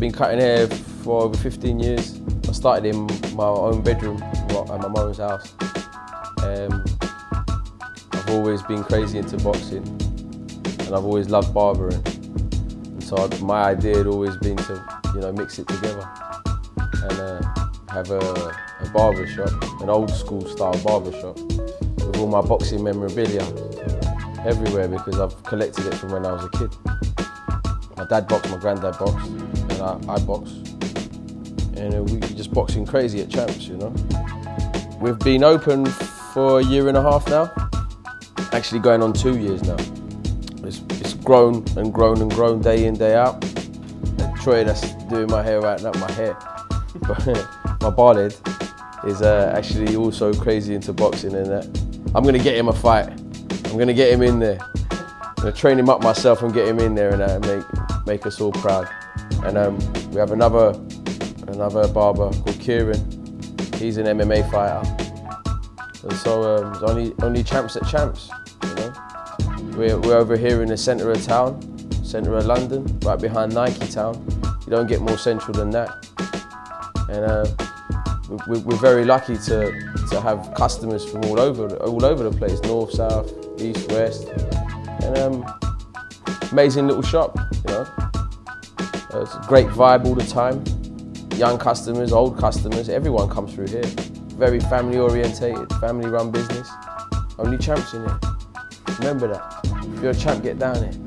been cutting hair for over 15 years. I started in my own bedroom at my mum's house. Um, I've always been crazy into boxing and I've always loved barbering. And so I, my idea had always been to, you know, mix it together and uh, have a, a barber shop, an old school style barber shop with all my boxing memorabilia everywhere because I've collected it from when I was a kid. My dad boxed, my granddad boxed, I, I boxed. And we just boxing crazy at Champs, you know. We've been open for a year and a half now, actually going on two years now. It's, it's grown and grown and grown day in, day out. And Troy that's doing my hair right now, my hair, but my head is uh, actually also crazy into boxing and that. I'm gonna get him a fight. I'm gonna get him in there. I'm gonna train him up myself and get him in there and uh, make make us all proud. And um, we have another another barber called Kieran. He's an MMA fighter. And so um, only only champs at champs, you know. We're, we're over here in the centre of town, centre of London, right behind Nike Town. You don't get more central than that. And uh, we, we're very lucky to, to have customers from all over, all over the place, north, south, east, west. And um, amazing little shop, you know. It's a great vibe all the time. Young customers, old customers, everyone comes through here. Very family orientated, family run business. Only champs in here. Remember that. If you're a champ, get down here.